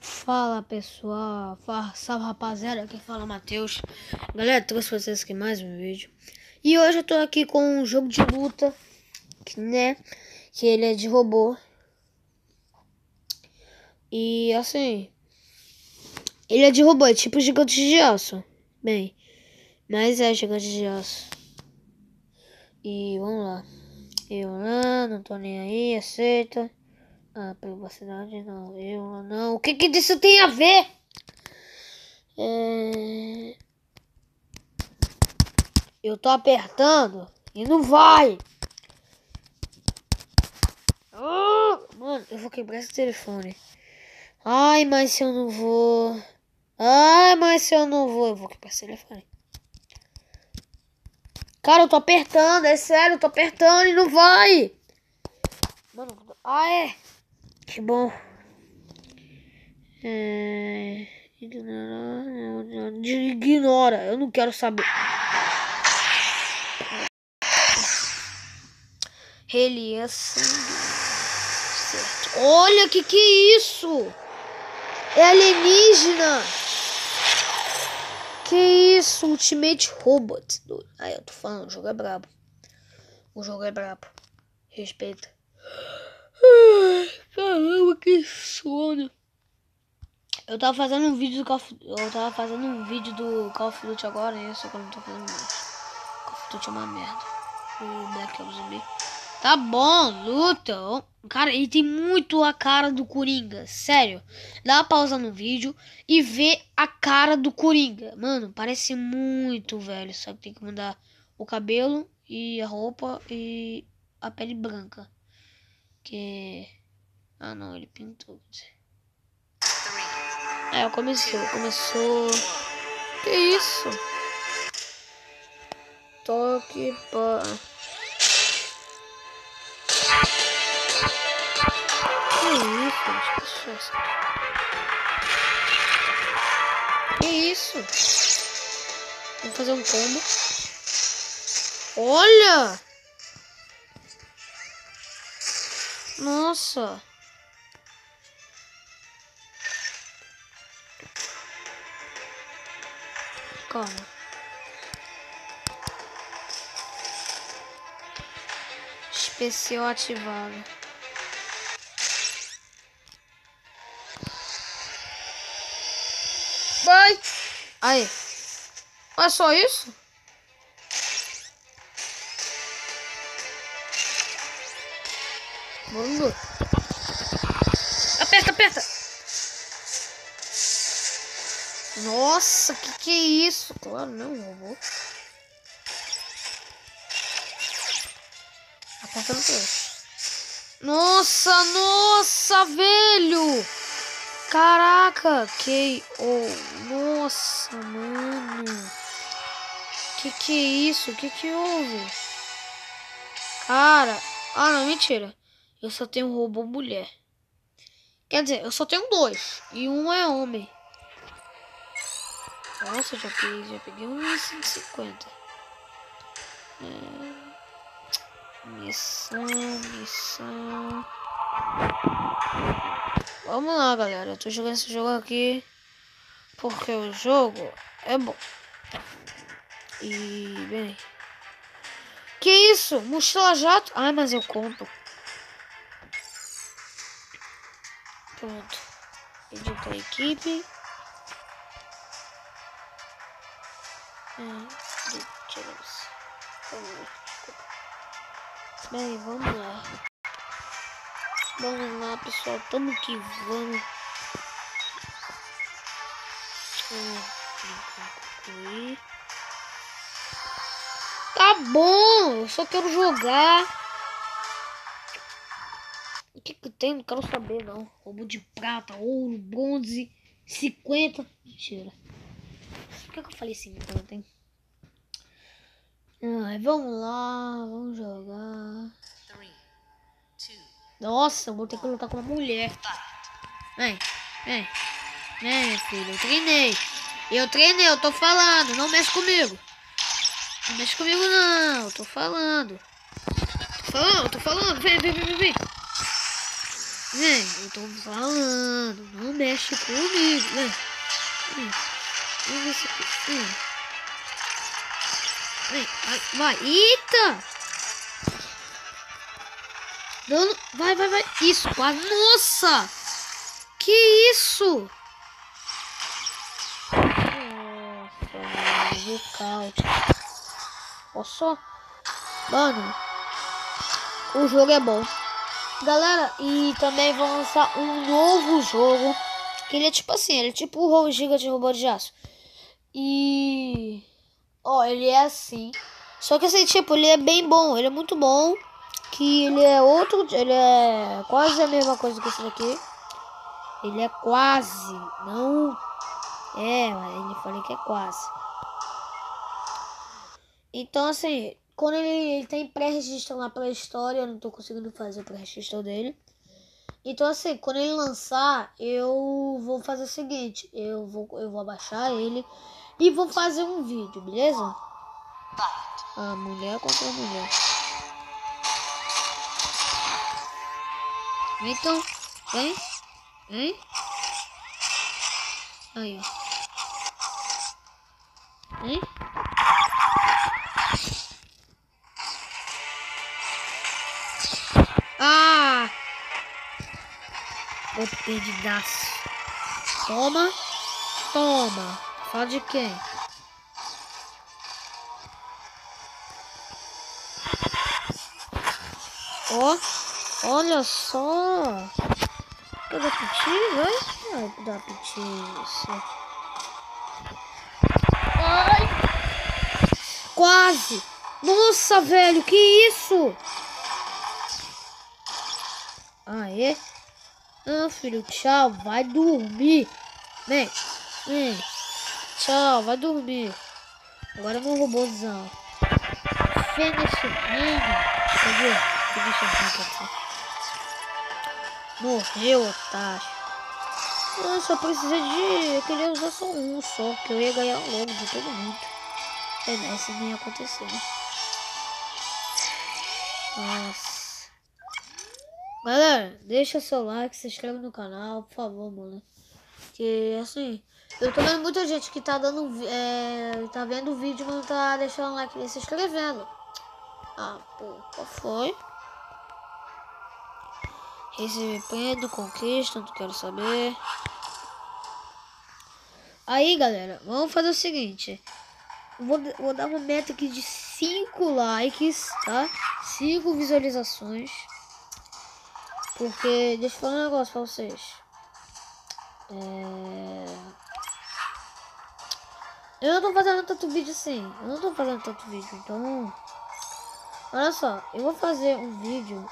Fala pessoal, fala, salve rapaziada, aqui fala Matheus. Galera, trouxe vocês aqui mais um vídeo. E hoje eu tô aqui com um jogo de luta, né? Que ele é de robô. E assim, ele é de robô, é tipo gigante de aço. Bem, mas é gigante de aço. E vamos lá. Eu não tô nem aí, aceita. Ah, privacidade não, eu não. O que que isso tem a ver? É... Eu tô apertando e não vai. Oh, mano, eu vou quebrar esse telefone. Ai, mas se eu não vou. Ai, mas se eu não vou, eu vou quebrar esse telefone. Cara, eu tô apertando, é sério, eu tô apertando e não vai. Mano, ah, é. Que bom. É... Ignora, eu não quero saber. Ele é certo. Olha que que é isso? É alienígena. Que isso? Ultimate Robot. Aí eu tô falando, o jogo é brabo. O jogo é brabo. Respeita. Caramba, que sono. Eu tava fazendo um vídeo do Call of Eu tava fazendo um vídeo do Call of Duty agora, e só que eu não tô fazendo mais. Call of Duty é uma merda. O Black Ops Zumbi. Tá bom, luta. Cara, ele tem muito a cara do Coringa. Sério. Dá uma pausa no vídeo e vê a cara do Coringa. Mano, parece muito, velho. Só que tem que mudar o cabelo e a roupa e a pele branca. Que. Ah não, ele pintou. É, começou, começou. Que isso? Toque para. Que isso, Que isso? Vamos fazer um combo. Olha! Nossa. Calma. Especial ativado. Vai! Aí. É só isso? Vamos. Aperta, aperta. Nossa, que que é isso? Claro, não, robô. Aperta no preço. Nossa, nossa, velho. Caraca, que... Oh, nossa, mano. Que que é isso? Que que houve? Cara... Ah, não, mentira. Eu só tenho robô mulher. Quer dizer, eu só tenho dois. E um é homem. Nossa, já peguei, já peguei um 150. É... Missão, missão. Vamos lá, galera. Eu tô jogando esse jogo aqui porque o jogo é bom. E, bem... Que isso? Mochila jato? Ai, mas eu compro. Pronto. Editar a equipe. Tiramos. Bem, vamos lá. Vamos lá, pessoal. Tamo que vamos. Tá bom, só quero jogar tem? Não quero saber não. Roubo de prata, ouro, bronze, 50. Mentira. Por que, que eu falei 50, hein? Ai, vamos lá, vamos jogar. Nossa, vou ter que lutar com uma mulher. Vem, vem. Vem, filha, eu treinei. Eu treinei, eu tô falando, não mexe comigo. Não mexe comigo não, eu tô falando. Tô falando, tô falando, vem, vem, vem, vem. Vem, eu tô falando. Não mexe comigo. Vem. Vem. Vem. Vem. Vem. Vai. vai. Eita! Dano. Vai, vai, vai. Isso, quase. Nossa! Que isso? Nossa, nocaute. Olha só. Mano, o jogo é bom. Galera, e também vão lançar um novo jogo. Que ele é tipo assim, ele é tipo o Giga de Robô de Aço. E... Ó, ele é assim. Só que assim, tipo, ele é bem bom. Ele é muito bom. Que ele é outro... Ele é quase a mesma coisa que esse daqui. Ele é quase. Não... É, ele falei que é quase. Então, assim, quando ele, ele tem pré-registro lá pela história, eu não tô conseguindo fazer o pré-registro dele. Então, assim, quando ele lançar, eu vou fazer o seguinte: eu vou, eu vou abaixar ele e vou fazer um vídeo, beleza? A mulher contra a mulher. Então, vem, vem. Aí, ó. Vem. O perdidaço. Toma. Toma. Fala de quem? Ó. Oh, olha só. Dar piti? Vai? Vai dar piti. Ai. Quase. Nossa, velho. Que isso? Aê. Ah, filho, tchau. Vai dormir. Vem. Vem. Tchau, vai dormir. Agora meu robôzão. Finish him. Cadê? Finish Morreu, otário. Eu só precisei de... Eu queria usar só um só, que eu ia ganhar logo de todo mundo. É, isso nem ia acontecer, né? Nossa. Galera, deixa seu like, se inscreve no canal, por favor, mano. Que assim, eu tô vendo muita gente que tá dando. É, tá vendo o vídeo, mas não tá deixando like nem se inscrevendo. Ah, pô, qual foi? Recebendo conquista, não quero saber. Aí, galera, vamos fazer o seguinte. Vou, vou dar uma meta aqui de 5 likes, tá? 5 visualizações. Porque, deixa eu falar um negócio pra vocês. É... Eu não tô fazendo tanto vídeo assim. Eu não tô fazendo tanto vídeo, então... Olha só, eu vou fazer um vídeo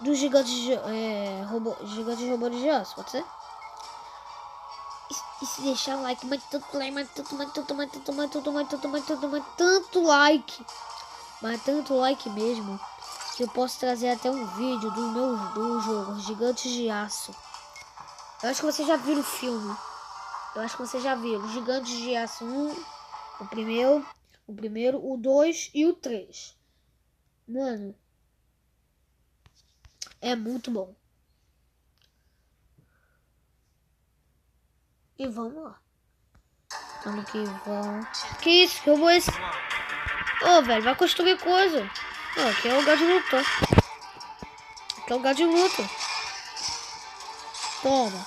do gigante é, robô, gigante robô de aço, pode ser? E, e se deixar like, mas tanto like, mas tanto, mas tanto, mas tanto, mas tanto, mas tanto, mas tanto, mas tanto like. Mas tanto like mesmo eu posso trazer até um vídeo do meu do jogo Gigantes de Aço. Eu acho que você já viu o filme. Eu acho que você já viu Gigantes de Aço 1, o primeiro, o primeiro, o 2 e o 3. Mano, é muito bom. E vamos lá. Vamos que vamos. Que isso? Que eu vou esse? Ô, oh, velho, vai construir coisa. Oh, aqui é o lugar de luta. Aqui é o lugar de luta. Toma.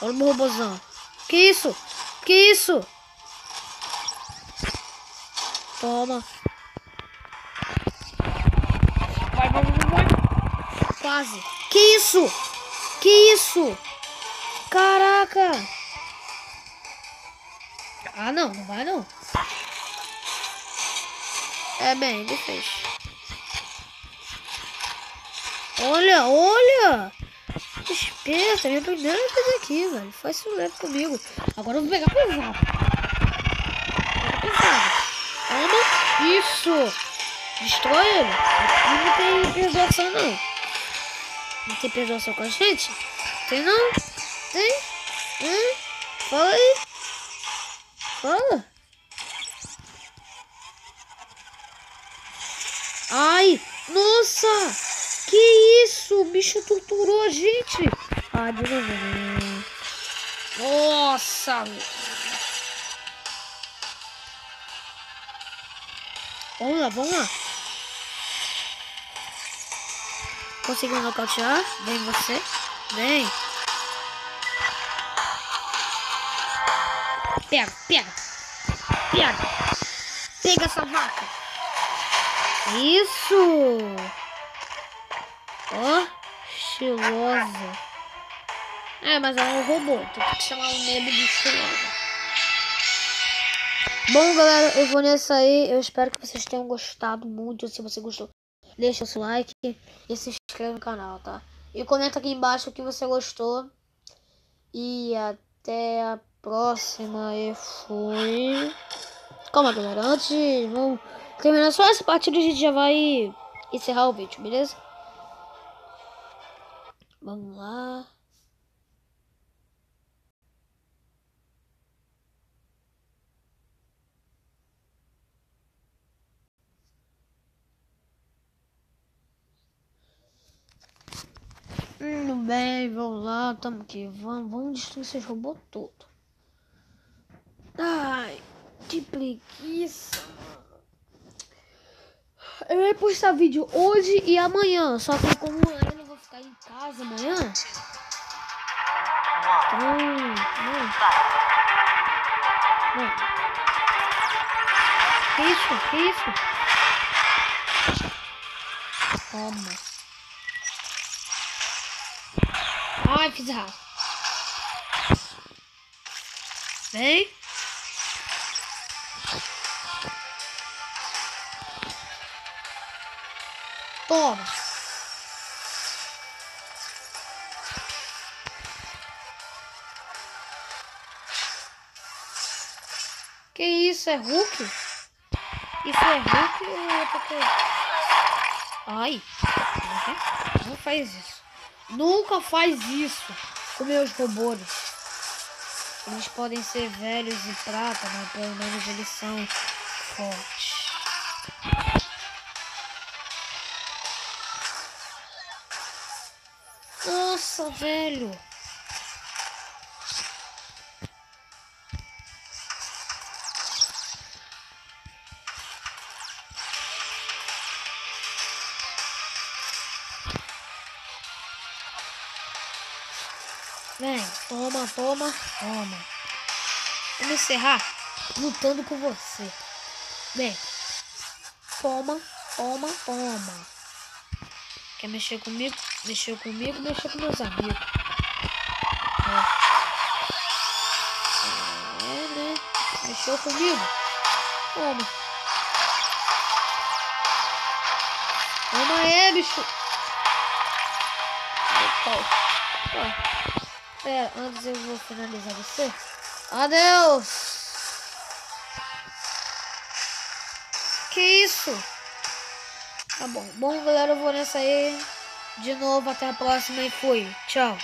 Olha o meu robôzão. Que isso? Que isso? Toma. Vai, vai, vai, vai. Quase. Que isso? Que isso? Caraca. Ah, não. Não vai, não. É bem, ele fez. Olha, olha! Esperta, minha primeira vez aqui, velho. Faz isso leve comigo. Agora eu vou pegar pesado. Pega pesado. Toma. Isso! Destrói ele. Aqui não tem perdoação, não. Não tem perdoação com a gente? Tem não? Tem? Hum? Fala aí. Fala. Ai, nossa! Que isso? O bicho torturou a gente. Ah, de novo. Nossa. Vamos lá, vamos lá. Conseguiu nocautear? Vem você. Vem. Pega, pega. Pega. Pega essa vaca. Isso. Ó, estilosa. É, mas é um robô. Tem que chamar o Nemo de estilosa. Bom, galera, eu vou nessa aí. Eu espero que vocês tenham gostado muito. Se você gostou, deixa o seu like e se inscreva no canal, tá? E comenta aqui embaixo o que você gostou. E até a próxima. E fui. Calma, galera. Antes vamos terminar só essa partida, a gente já vai encerrar o vídeo, beleza? Vamos lá. Hum, bem, vamos lá, tamo aqui. Vamos, vamos destruir esses robôs todos. Ai, que preguiça, Eu ia postar vídeo hoje e amanhã, só que como eu não vou ficar em casa amanhã. Então, não. Não. Que isso? Que isso? Toma. Ai, fiz errado. Vem. Toma. Que isso? É Hulk? Isso é Hulk ou é outra coisa? Ai. Não faz isso. Nunca faz isso com meus robôs. Eles podem ser velhos e prata, mas pelo menos eles são fortes. Nossa, velho. Vem, toma, toma, toma. Vamos encerrar lutando com você. Vem. Toma, toma, toma. Quer mexer comigo? Mexeu comigo, mexeu com meus amigos. É, é né? Mexeu comigo? Toma. Toma aí, bicho. Opa. Pera, antes eu vou finalizar você. Adeus! Que isso? Tá bom. Bom, galera, eu vou nessa aí. De novo, até a próxima e fui. Tchau.